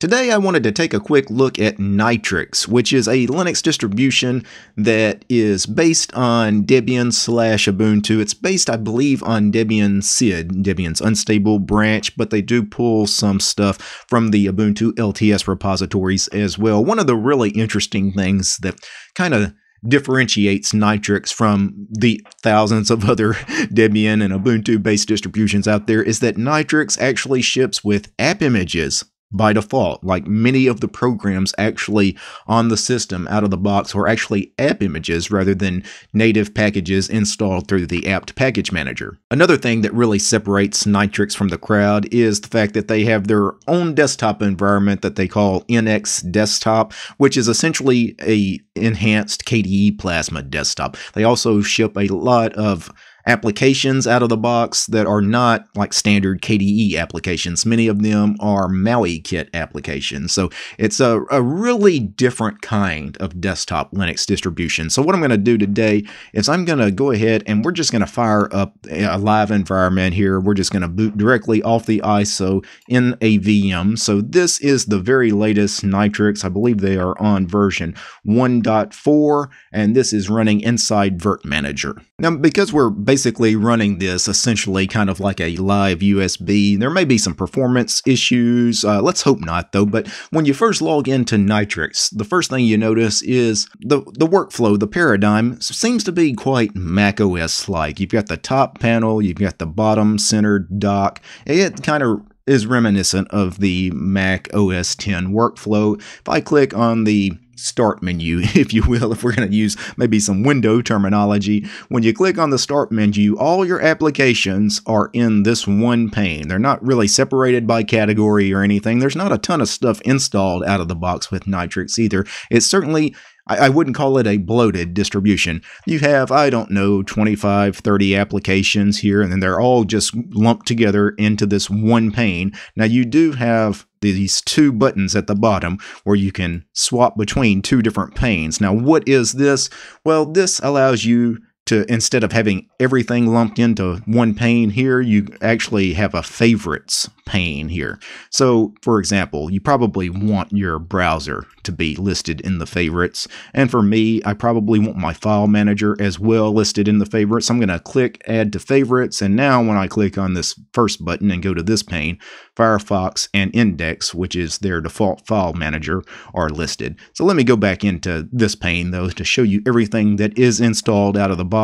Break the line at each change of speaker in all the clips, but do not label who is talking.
Today, I wanted to take a quick look at Nitrux, which is a Linux distribution that is based on Debian slash Ubuntu. It's based, I believe, on Debian SID, Debian's unstable branch, but they do pull some stuff from the Ubuntu LTS repositories as well. One of the really interesting things that kind of differentiates Nitrux from the thousands of other Debian and Ubuntu based distributions out there is that Nitrux actually ships with app images by default. Like many of the programs actually on the system out of the box are actually app images rather than native packages installed through the apt package manager. Another thing that really separates Nitrux from the crowd is the fact that they have their own desktop environment that they call NX Desktop, which is essentially a enhanced KDE Plasma desktop. They also ship a lot of applications out of the box that are not like standard KDE applications. Many of them are MauiKit applications. So it's a, a really different kind of desktop Linux distribution. So what I'm going to do today is I'm going to go ahead and we're just going to fire up a live environment here. We're just going to boot directly off the ISO in a VM. So this is the very latest Nitrux. I believe they are on version 1.4 and this is running inside Virt Manager. Now because we're basically basically running this essentially kind of like a live USB. There may be some performance issues. Uh, let's hope not, though. But when you first log into Nitrux, the first thing you notice is the, the workflow, the paradigm seems to be quite Mac OS like. You've got the top panel, you've got the bottom centered dock. It kind of is reminiscent of the Mac OS 10 workflow. If I click on the start menu, if you will, if we're going to use maybe some window terminology. When you click on the start menu, all your applications are in this one pane. They're not really separated by category or anything. There's not a ton of stuff installed out of the box with Nitrux either. It's certainly I, wouldn't call it a bloated distribution. You have, I don't know, 25, 30 applications here, and then they're all just lumped together into this one pane. Now, you do have these two buttons at the bottom where you can swap between two different panes. Now, what is this? Well, this allows you to instead of having everything lumped into one pane here, you actually have a favorites pane here. So, for example, you probably want your browser to be listed in the favorites. And for me, I probably want my file manager as well listed in the favorites. I'm going to click add to favorites. And now when I click on this first button and go to this pane, Firefox and Index, which is their default file manager, are listed. So let me go back into this pane though to show you everything that is installed out of the box.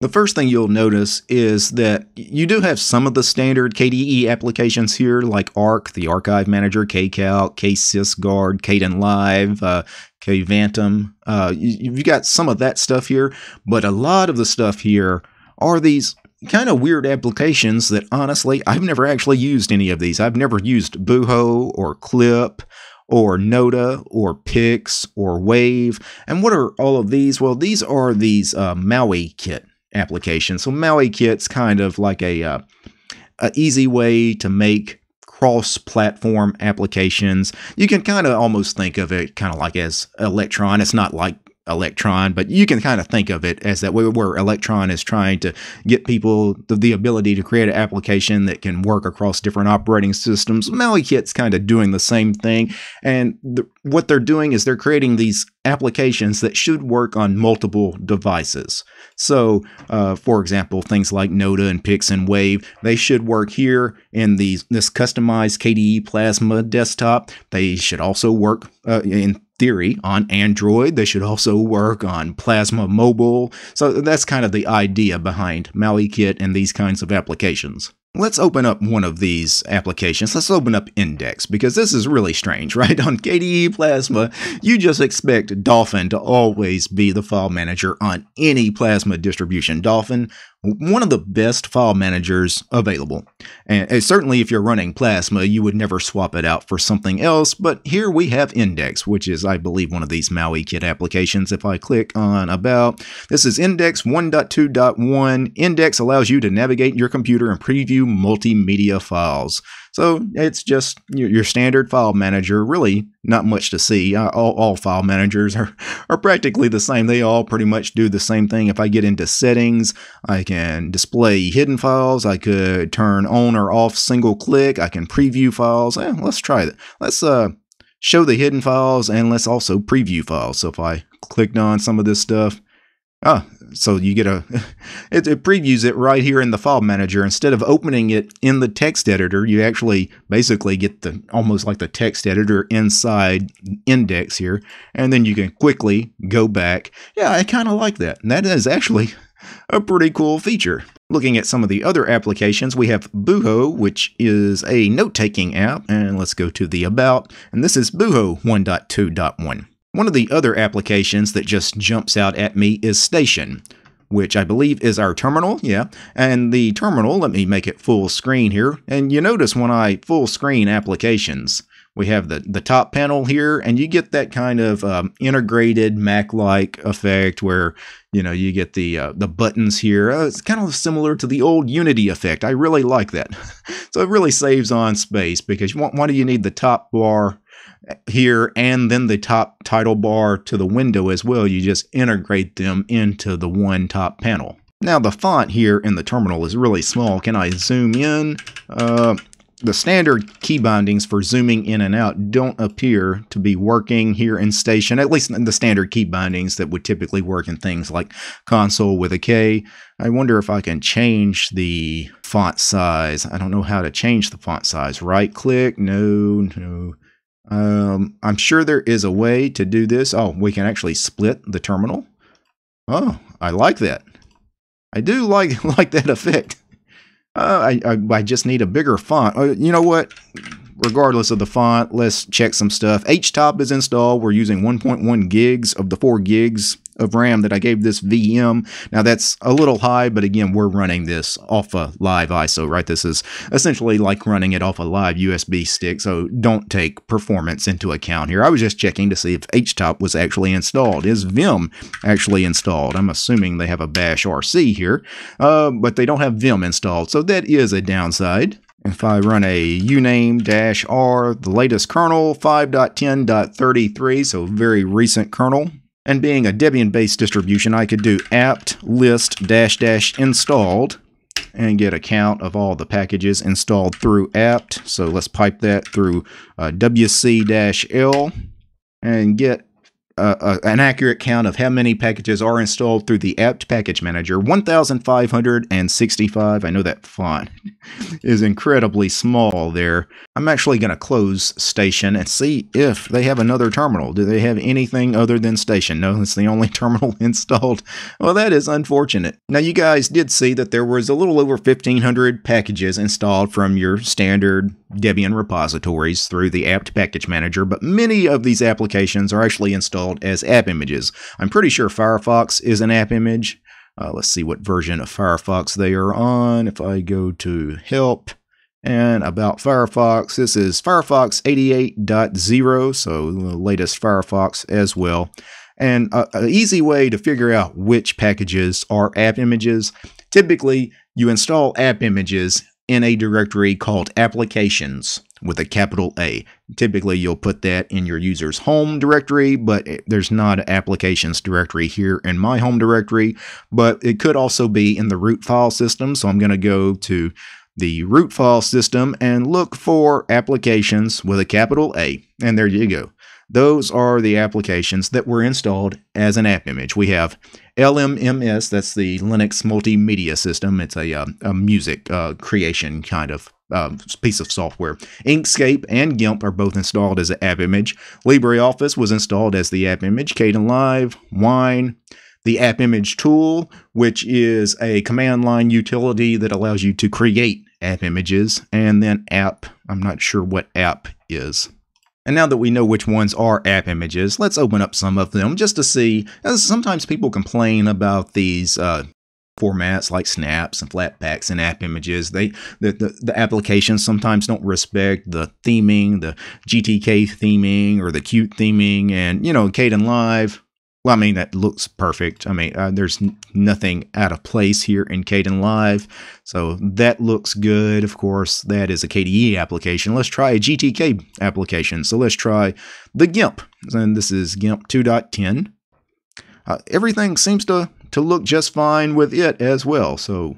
The first thing you'll notice is that you do have some of the standard KDE applications here, like Ark, the Archive Manager, KCalc, KSysGuard, Kdenlive, uh, Kvantum. Uh, you, have got some of that stuff here, but a lot of the stuff here are these kind of weird applications that honestly, I've never actually used any of these. I've never used Buho or Clip or Nota or Pix or Wave. And what are all of these? Well, these are these uh, MauiKit applications. So MauiKit's kind of like a, uh, a easy way to make cross-platform applications. You can kind of almost think of it kind of like as Electron. It's not like Electron, but you can kind of think of it as that way where Electron is trying to get people the, the ability to create an application that can work across different operating systems. MauiKit's kind of doing the same thing, and the, what they're doing is they're creating these applications that should work on multiple devices. So, uh, for example, things like Nota and Pix and Wave, they should work here in these this customized KDE Plasma desktop. They should also work uh, in theory on Android. They should also work on Plasma Mobile. So that's kind of the idea behind MauiKit and these kinds of applications. Let's open up one of these applications. Let's open up Index because this is really strange, right? On KDE Plasma, you just expect Dolphin to always be the file manager on any Plasma distribution. Dolphin one of the best file managers available. And certainly if you're running Plasma, you would never swap it out for something else, but here we have Index, which is, I believe, one of these MauiKit applications. If I click on About, this is Index 1.2.1. Index allows you to navigate your computer and preview multimedia files. So it's just your, standard file manager, really not much to see. Uh, all, all file managers are, are practically the same. They all pretty much do the same thing. If I get into settings, I can display hidden files. I could turn on or off single click. I can preview files. Eh, let's try that. Let's uh, show the hidden files and let's also preview files. So if I clicked on some of this stuff, ah, so you get a, it, it, previews it right here in the file manager. Instead of opening it in the text editor, you actually basically get the almost like the text editor inside index here. And then you can quickly go back. Yeah, I kind of like that. And that is actually a pretty cool feature. Looking at some of the other applications, we have Buho, which is a note-taking app, and let's go to the About, and this is Buho 1.2.1. One of the other applications that just jumps out at me is Station, which I believe is our terminal, yeah. And the terminal, let me make it full screen here, and you notice when I full screen applications, we have the, the top panel here, and you get that kind of um, integrated Mac-like effect where you know you get the uh, the buttons here. Uh, it's kind of similar to the old Unity effect. I really like that. so it really saves on space because why, why do you need the top bar here and then the top title bar to the window as well? You just integrate them into the one top panel. Now the font here in the terminal is really small. Can I zoom in? Uh, the standard key bindings for zooming in and out don't appear to be working here in Station, at least the standard key bindings that would typically work in things like console with a K. I wonder if I can change the font size. I don't know how to change the font size. Right click, no, no. Um, I'm sure there is a way to do this. Oh, we can actually split the terminal. Oh, I like that. I do like like that effect. Uh, I, I, I just need a bigger font. Uh, you know what? Regardless of the font, let's check some stuff. HTOP is installed. We're using 1.1 gigs of the 4 gigs of RAM that I gave this VM. Now that's a little high, but again, we're running this off a live ISO, right? This is essentially like running it off a live USB stick, so don't take performance into account here. I was just checking to see if HTOP was actually installed. Is Vim actually installed? I'm assuming they have a bash RC here, uh, but they don't have Vim installed, so that is a downside. If I run a uname-r, the latest kernel, 5.10.33, so very recent kernel, and being a Debian-based distribution, I could do apt list dash dash installed and get a count of all the packages installed through apt. So let's pipe that through uh, wc-l and get an accurate count of how many packages are installed through the apt package manager. 1565 i know that font is incredibly small there. I'm actually going to close station and see if they have another terminal. Do they have anything other than station? No it's the only terminal installed. Well that is unfortunate. Now you guys did see that there was a little over 1500 packages installed from your standard Debian repositories through the apt package manager, but many of these applications are actually installed as app images. I'm pretty sure Firefox is an app image. Uh, let's see what version of Firefox they are on. If I go to help and about Firefox, this is Firefox 88.0, so the latest Firefox as well. And an easy way to figure out which packages are app images, typically you install app images in a directory called applications with a capital A. Typically, you'll put that in your user's home directory, but there's not an applications directory here in my home directory, but it could also be in the root file system. So I'm going to go to the root file system and look for applications with a capital A. And there you go. Those are the applications that were installed as an app image. We have LMMS, that's the Linux Multimedia System. It's a, uh, a music uh, creation kind of uh, piece of software. Inkscape and GIMP are both installed as an app image. LibreOffice was installed as the app image. Kdenlive, Wine, the app image tool, which is a command line utility that allows you to create app images, and then app. I'm not sure what app is. And now that we know which ones are app images, let's open up some of them just to see. As sometimes people complain about these uh, formats like snaps and flatpaks and app images. They the, the, the, applications sometimes don't respect the theming, the GTK theming or the Qt theming, and you know, Kdenlive well, I mean, that looks perfect. I mean, uh, there's nothing out of place here in Kdenlive. So that looks good. Of course, that is a KDE application. Let's try a GTK application. So let's try the GIMP. And this is GIMP 2.10. Uh, everything seems to, to look just fine with it as well. So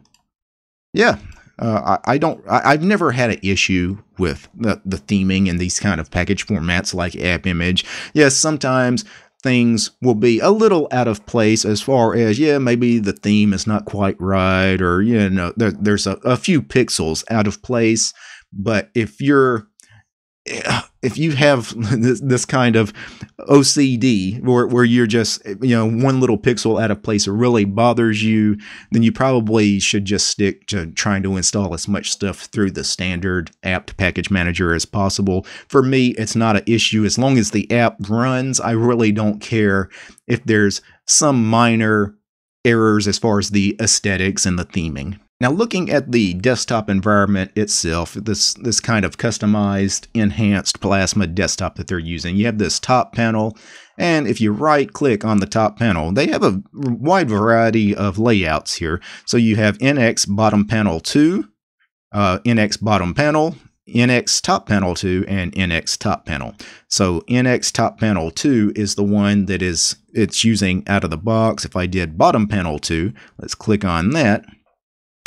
yeah, Uh, I, I, don't. I, have never had an issue with the, the theming in these kind of package formats like App Image. Yes, sometimes things will be a little out of place as far as yeah maybe the theme is not quite right or you know there, there's a, a few pixels out of place but if you're if you have this, this kind of OCD where, where you're just, you know, one little pixel out of place really bothers you, then you probably should just stick to trying to install as much stuff through the standard apt package manager as possible. For me, it's not an issue. As long as the app runs, I really don't care if there's some minor errors as far as the aesthetics and the theming. Now looking at the desktop environment itself, this, this kind of customized, enhanced Plasma desktop that they're using, you have this top panel, and if you right click on the top panel, they have a wide variety of layouts here. So you have NX bottom panel 2, uh, NX bottom panel, NX top panel 2 and NX top panel. So NX top panel 2 is the one that is it's using out of the box. If I did bottom panel 2, let's click on that.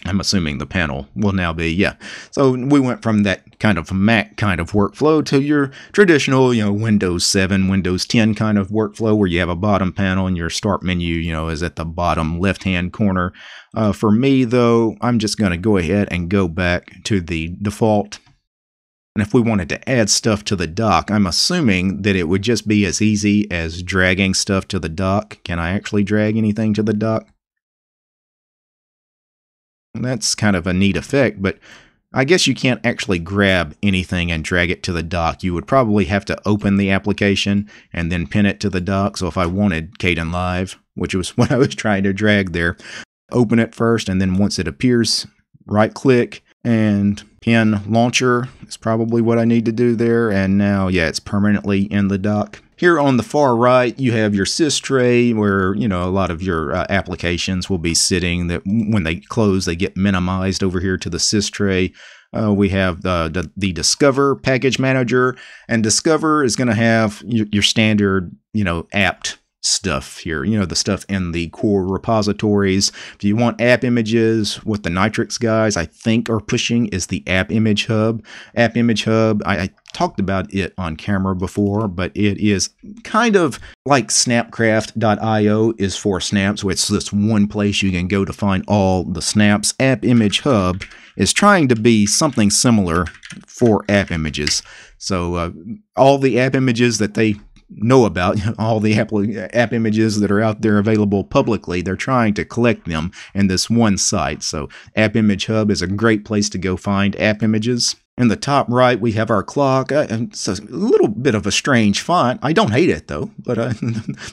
I'm assuming the panel will now be, yeah. So we went from that kind of Mac kind of workflow to your traditional, you know, Windows 7, Windows 10 kind of workflow where you have a bottom panel and your start menu, you know, is at the bottom left hand corner. Uh, for me, though, I'm just going to go ahead and go back to the default. And if we wanted to add stuff to the dock, I'm assuming that it would just be as easy as dragging stuff to the dock. Can I actually drag anything to the dock? That's kind of a neat effect, but I guess you can't actually grab anything and drag it to the dock. You would probably have to open the application and then pin it to the dock. So if I wanted Kdenlive, which was what I was trying to drag there, open it first, and then once it appears, right click and pin launcher is probably what I need to do there. And now, yeah, it's permanently in the dock. Here on the far right, you have your sys tray where, you know, a lot of your uh, applications will be sitting that when they close, they get minimized over here to the sys tray. Uh, we have the, the, the Discover package manager, and Discover is going to have your, your standard, you know, apt stuff here, you know, the stuff in the core repositories. If you want app images, what the Nitrux guys, I think, are pushing is the App Image Hub. App Image Hub, I, I talked about it on camera before, but it is kind of like snapcraft.io is for snaps, which is this one place you can go to find all the snaps. App Image Hub is trying to be something similar for app images. So uh, all the app images that they know about all the app, app images that are out there available publicly. They're trying to collect them in this one site. So App Image Hub is a great place to go find app images. In the top right, we have our clock. Uh, it's a little bit of a strange font. I don't hate it though, but uh,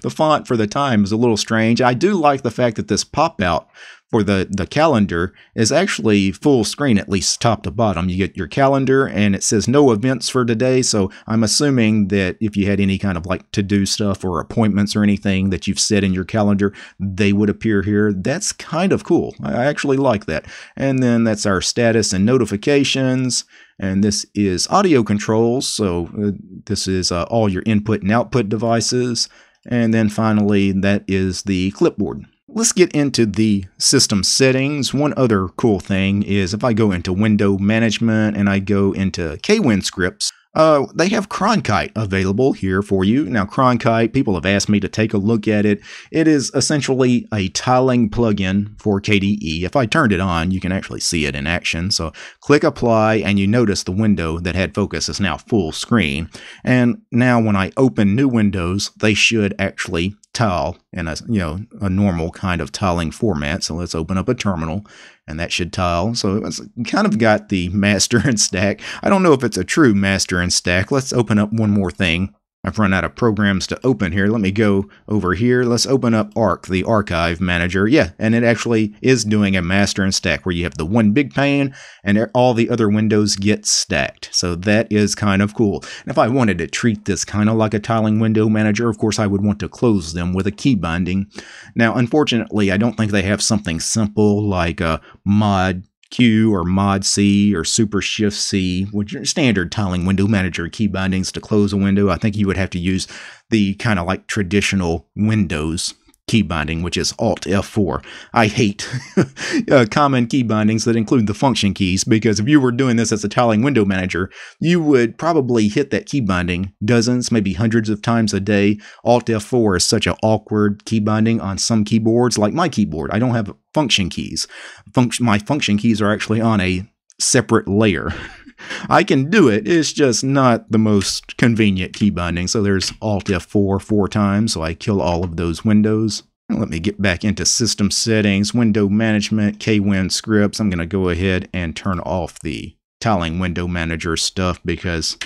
the font for the time is a little strange. I do like the fact that this pop out for the, the calendar is actually full screen, at least top to bottom. You get your calendar and it says no events for today. So I'm assuming that if you had any kind of like to do stuff or appointments or anything that you've set in your calendar, they would appear here. That's kind of cool. I actually like that. And then that's our status and notifications. And this is audio controls. So uh, this is uh, all your input and output devices. And then finally, that is the clipboard. Let's get into the system settings. One other cool thing is if I go into window management and I go into KWinScripts, uh, they have Kröhnkite available here for you. Now, Kröhnkite, people have asked me to take a look at it. It is essentially a tiling plugin for KDE. If I turned it on, you can actually see it in action. So click apply and you notice the window that had focus is now full screen. And now when I open new windows, they should actually tile in a you know a normal kind of tiling format. So let's open up a terminal and that should tile. So it's kind of got the master and stack. I don't know if it's a true master and stack. Let's open up one more thing. I've run out of programs to open here. Let me go over here. Let's open up Ark, the archive manager. Yeah, and it actually is doing a master and stack where you have the one big pane and all the other windows get stacked. So that is kind of cool. And if I wanted to treat this kind of like a tiling window manager, of course I would want to close them with a key binding. Now, unfortunately, I don't think they have something simple like a mod Q or Mod C or Super Shift C, which are standard tiling window manager key bindings to close a window. I think you would have to use the kind of like traditional Windows key binding, which is Alt F4. I hate uh, common key bindings that include the function keys because if you were doing this as a tiling window manager, you would probably hit that key binding dozens, maybe hundreds of times a day. Alt F4 is such an awkward key binding on some keyboards, like my keyboard. I don't have function keys. Function, my function keys are actually on a separate layer. I can do it. It's just not the most convenient key binding. So there's Alt F4 four times. So I kill all of those windows. Let me get back into system settings, window management, KWin scripts. I'm going to go ahead and turn off the tiling window manager stuff because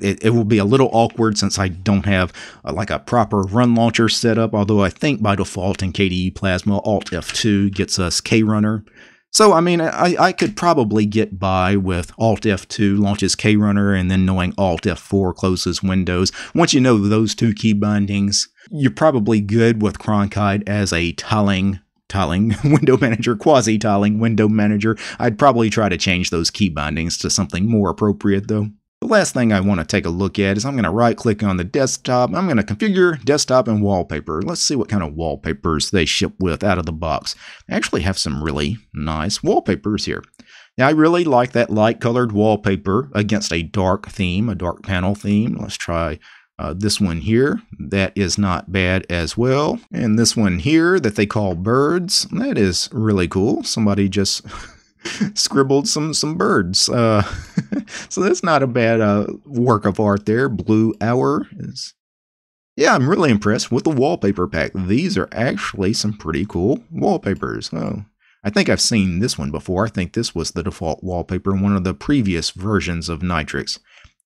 it, it, will be a little awkward since I don't have uh, like a proper run launcher set up, although I think by default in KDE Plasma, Alt F2 gets us KRunner. So, I mean, I, I could probably get by with Alt F2 launches KRunner and then knowing Alt F4 closes Windows. Once you know those two key bindings, you're probably good with Kröhnkite as a tiling tiling window manager, quasi tiling window manager. I'd probably try to change those key bindings to something more appropriate though. The last thing I want to take a look at is I'm going to right click on the desktop. I'm going to configure desktop and wallpaper. Let's see what kind of wallpapers they ship with out of the box. They actually have some really nice wallpapers here. Now I really like that light colored wallpaper against a dark theme, a dark panel theme. Let's try uh, this one here, that is not bad as well. And this one here that they call birds, that is really cool. Somebody just scribbled some some birds. Uh, so that's not a bad uh, work of art there. Blue Hour is. Yeah, I'm really impressed with the wallpaper pack. These are actually some pretty cool wallpapers. Oh, I think I've seen this one before. I think this was the default wallpaper in one of the previous versions of Nitrux.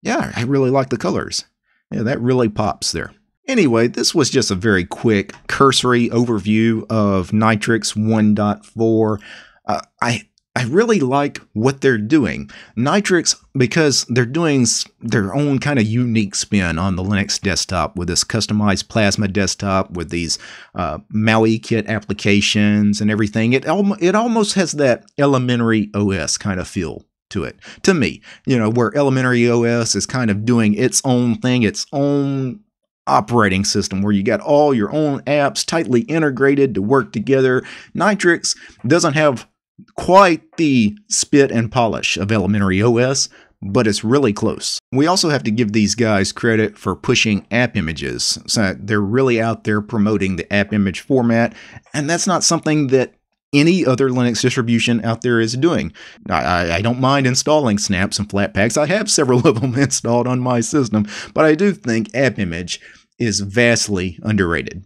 Yeah, I really like the colors. Yeah, that really pops there. Anyway, this was just a very quick cursory overview of Nitrux 1.4. Uh, I I really like what they're doing. Nitrux, because they're doing their own kind of unique spin on the Linux desktop with this customized Plasma desktop with these uh, MauiKit applications and everything. It, al- it almost has that elementary OS kind of feel to it. To me, you know, where elementary OS is kind of doing its own thing, its own operating system where you got all your own apps tightly integrated to work together. Nitrux doesn't have quite the spit and polish of elementary OS, but it's really close. We also have to give these guys credit for pushing app images. So they're really out there promoting the app image format, and that's not something that any other Linux distribution out there is doing. I, I, don't mind installing snaps and flatpaks. I have several of them installed on my system, but I do think app image is vastly underrated.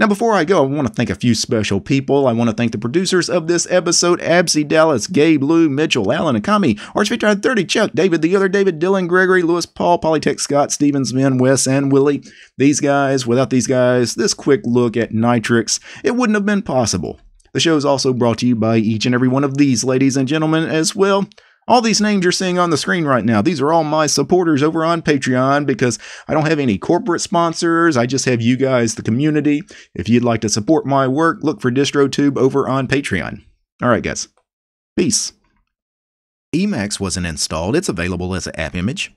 Now, before I go, I want to thank a few special people. I want to thank the producers of this episode Absy Dallas, Gabe Lou, Mitchell, Allen, Akami, Archvictor 30, Chuck, David, the other David, Dylan, Gregory, Lewis, Paul, Polytech, Scott, Stevens, Men, Wes, and Willie. These guys, without these guys, this quick look at Nitrux, it wouldn't have been possible. The show is also brought to you by each and every one of these ladies and gentlemen as well. All these names you're seeing on the screen right now, these are all my supporters over on Patreon because I don't have any corporate sponsors. I just have you guys, the community. If you'd like to support my work, look for DistroTube over on Patreon. All right, guys. Peace. Emacs wasn't installed. It's available as an app image.